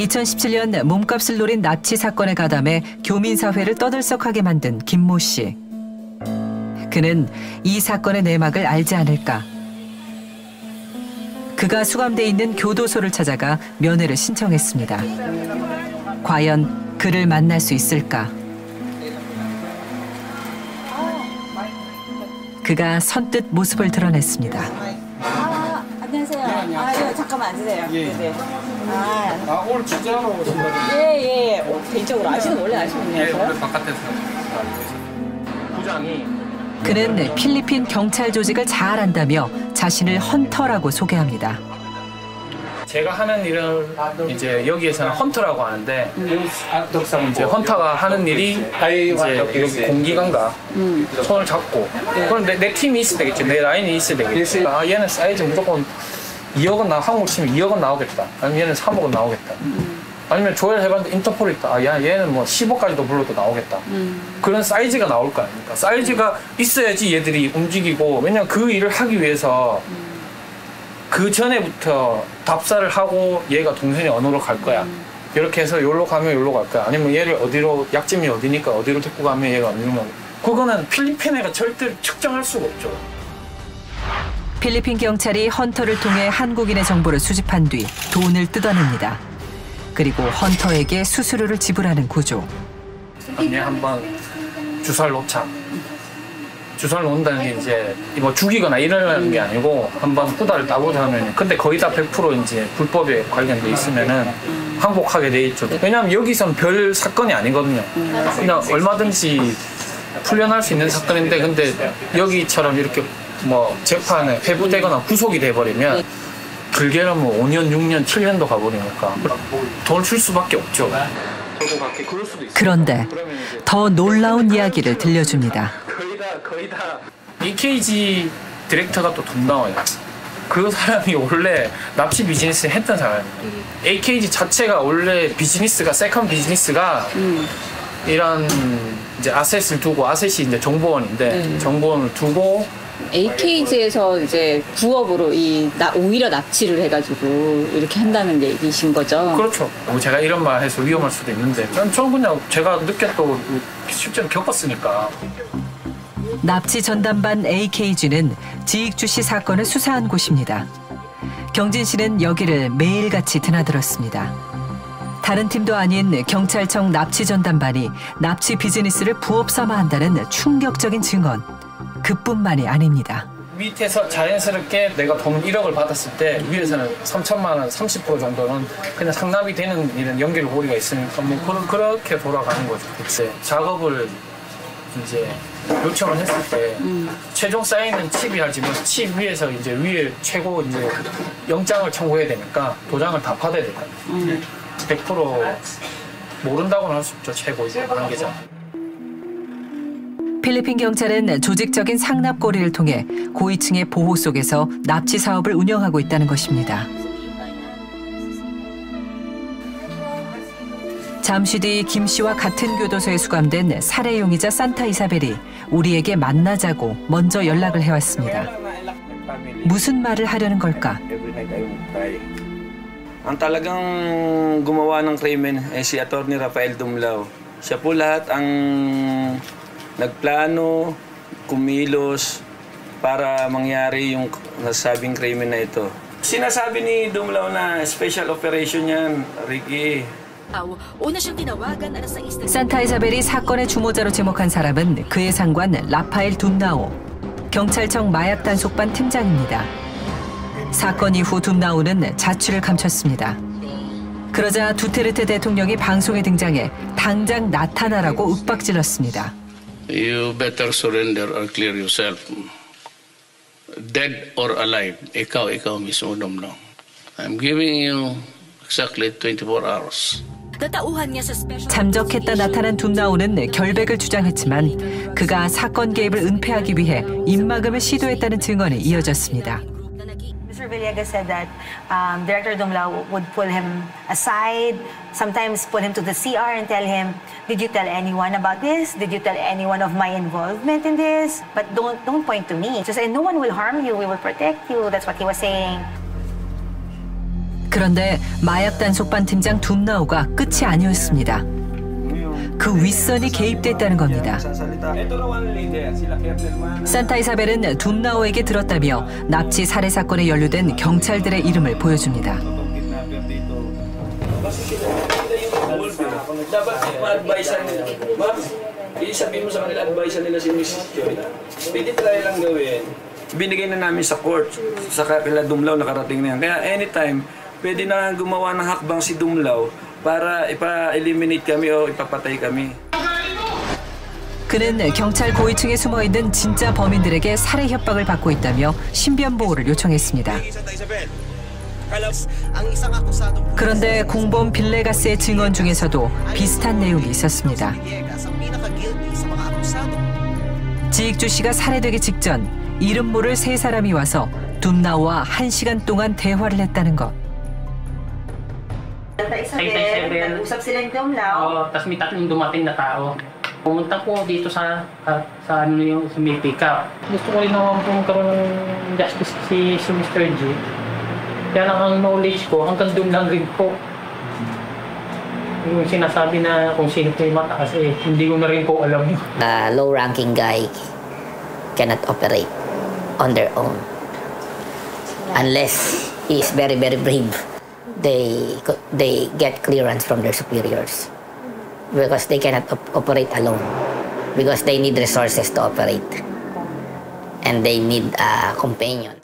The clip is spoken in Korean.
2017년 몸값을 노린 납치 사건에 가담해 교민사회를 떠들썩하게 만든 김모 씨. 그는 이 사건의 내막을 알지 않을까. 그가 수감돼 있는 교도소를 찾아가 면회를 신청했습니다. 과연 그를 만날 수 있을까? 그가 선뜻 모습을 드러냈습니다. 아, 안녕하세요. 아, 예, 잠깐만 앉으세요. 예. 네. 아, 아 오늘 취재하러 오신 거죠? 예, 예. 어, 개인적으로 아시는 원래 아시는 예, 분이어서. 원래 바깥에서. 부장이 그는 필리핀 경찰 조직을 잘 안다며 자신을 헌터라고 소개합니다. 제가 하는 일을 이제 여기에서는 헌터라고 하는데 이제 헌터가 하는 일이 이제 여기 공기관과 손을 잡고 그럼 내, 내 팀이 있어야 되겠지 내 라인이 있어야 되겠지 아 얘는 사이즈 무조건 2억은 나 한국 치면 2억은 나오겠다 아니면 얘는 3억은 나오겠다 아니면 조회를 해봤는데 인터폴이 있다 아 야, 얘는 뭐 10억까지도 불러도 나오겠다 그런 사이즈가 나올 거 아닙니까 사이즈가 있어야지 얘들이 움직이고 왜냐면 그 일을 하기 위해서 그 전에부터 답사를 하고 얘가 동선이 어느로 갈 거야. 이렇게 해서 여기로 가면 여기로 갈 거야. 아니면 얘를 어디로 약점이 어디니까 어디로 데리고 가면 얘가 어디로 가. 그거는 필리핀 애가 절대 측정할 수가 없죠. 필리핀 경찰이 헌터를 통해 한국인의 정보를 수집한 뒤 돈을 뜯어냅니다. 그리고 헌터에게 수수료를 지불하는 구조. 언니 한번 주사를 놓자. 주사를 놓는다는 게 이제 뭐 죽이거나 이러는 게 아니고 한번 후다를 따보자 하면 근데 거의 다 100% 이제 불법에 관련돼 있으면은 항복하게 돼 있죠. 왜냐하면 여기선 별 사건이 아니거든요. 그냥 얼마든지 풀려날 수 있는 사건인데 근데 여기처럼 이렇게 뭐 재판에 회부되거나 구속이 돼버리면 길게는 뭐 5년, 6년, 7년도 가버리니까 돈을 줄 수밖에 없죠. 그런데 더 놀라운 이야기를 들려줍니다. 거의 다 거의 다 EKG 디렉터가 또 돈 나와요. 그 사람이 원래 납치 비즈니스 했던 사람이에요. AKG 자체가 원래 비즈니스가 second 비즈니스가 이런 이제 asset을 두고 아셋이 이제 정보원인데 정보원을 두고 AKG에서 이제 부업으로 이 나, 오히려 납치를 해가지고 이렇게 한다는 얘기신 거죠. 그렇죠. 뭐 제가 이런 말 해서 위험할 수도 있는데 전 저는 그냥 제가 느꼈고 실제로 겪었으니까 납치 전담반 AKG는 지익주 씨 사건을 수사한 곳입니다. 경진 씨는 여기를 매일같이 드나들었습니다. 다른 팀도 아닌 경찰청 납치 전담반이 납치 비즈니스를 부업 삼아 한다는 충격적인 증언. 그뿐만이 아닙니다. 밑에서 자연스럽게 내가 돈 1억을 받았을 때 위에서는 3천만 원, 30% 정도는 그냥 상납이 되는 이런 연결 고리가 있으니까 뭐 그런 그렇게 돌아가는 거죠. 그치. 작업을 이제 요청을 했을 때 최종 사인은 칩이 하지 만 칩 위에서 이제 위에 최고 이제 영장을 청구해야 되니까 도장을 다 받아야 되거든요. 100% 모른다고는 할 수 없죠. 최고 이제 관계자. 필리핀 경찰은 조직적인 상납고리를 통해 고위층의 보호 속에서 납치 사업을 운영하고 있다는 것입니다. 잠시 뒤 김 씨와 같은 교도소에 수감된 살해 용의자 산타 이사벨이 우리에게 만나자고 먼저 연락을 해왔습니다. 무슨 말을 하려는 걸까? Ang talagang gumawa ng krimen ay si Atty. Rafael Dumlao. Siya po lahat ang nagplano, kumilos para mangyari yung nasabing krimen na ito. Sinasabi ni Dumlao na special operation yan, Ricky. una siyang tinawagan alas 6 ng 산타 이사벨이 사건의 주모자로 지목한 사람은 그의 상관 라파엘 둠나오, 경찰청 마약 단속반 팀장입니다. 사건 이후 둠나오는 자취를 감췄습니다. 그러자 두테르테 대통령이 방송에 등장해 당장 나타나라고 윽박질렀습니다. You better surrender or clear yourself. Dead or alive, ikaw, ikaw mismo, Domnong. I'm giving you exactly 24 hours. 잠적했다 나타난 둠나오는 결백을 주장했지만 그가 사건 개입을 은폐하기 위해 입막음을 시도했다는 증언이 이어졌습니다. na nag Mr. Villegas said that um, Director Dumlao would pull him aside, sometimes pull him to the CR and tell him, "Did you tell anyone about this? Did you tell anyone of my involvement in this? But don't don't point to me. Just say no one will harm you. We will protect you." That's what he was saying. 그런데 마약 단속반 팀장 둠나우가 끝이 아니었습니다. 그 윗선이 개입됐다는 겁니다. 산타 이사벨은 둠나우에게 들었다며 납치 살해 사건에 연루된 경찰들의 이름을 보여줍니다. eh. Pwede na gumawa ng hakbang si Dumlaw para ipa-eliminate kami o ipapatay kami. 그는 경찰 고위층에 숨어 있는 진짜 범인들에게 살해 협박을 받고 있다며 신변 보호를 요청했습니다. 그런데 공범 빌레가스의 증언 중에서도 비슷한 내용이 있었습니다. 지익주 씨가 살해되기 직전 이름 모를 세 사람이 와서 둠나우와 한 시간 동안 대화를 했다는 것. Santa Isabel, Isabel, nag-usap sila ni Dumlao. Oo, tapos may tatlong dumating na tao. Pumunta po dito sa ah, sa ano yung sa may pickup. Gusto ko rin naman po magkaroon ng justice si, si Mr. G. Kaya lang ang knowledge ko, hanggang doon lang rin po. Yung sinasabi na kung sino po yung mataas eh, hindi ko na rin po alam yun. a low-ranking guy cannot operate on their own unless he is very very brave they they get clearance from their superiors. Because they cannot op- operate alone. Because they need resources to operate. And they need a companion